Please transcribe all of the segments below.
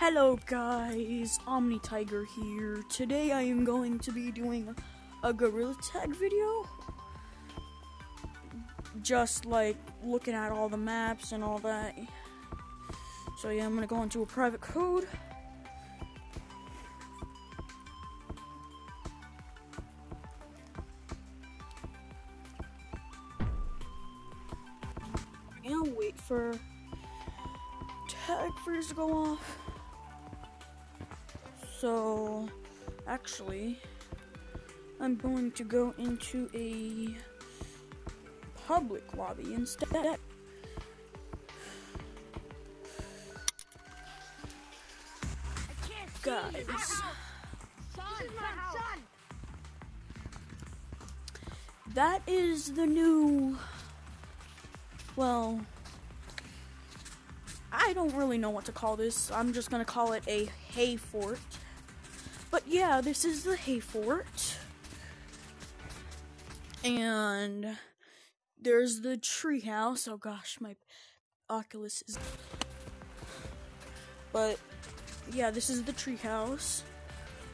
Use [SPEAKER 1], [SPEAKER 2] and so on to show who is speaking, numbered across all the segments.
[SPEAKER 1] Hello guys, Omni Tiger here. Today I am going to be doing a gorilla tag video. Just like looking at all the maps and all that. So yeah, I'm gonna go into a private code. And wait for tag freeze to go off. So, actually, I'm going to go into a public lobby instead. Guys, that is the new. Well, I don't really know what to call this. I'm just gonna call it a hay fort. But yeah, this is the hay fort. And there's the treehouse. Oh gosh, my Oculus is. But yeah, this is the treehouse.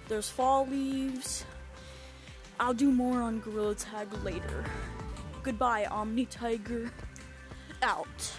[SPEAKER 1] There's fall leaves. I'll do more on Gorilla Tag later. Goodbye, Omni Tiger. Out.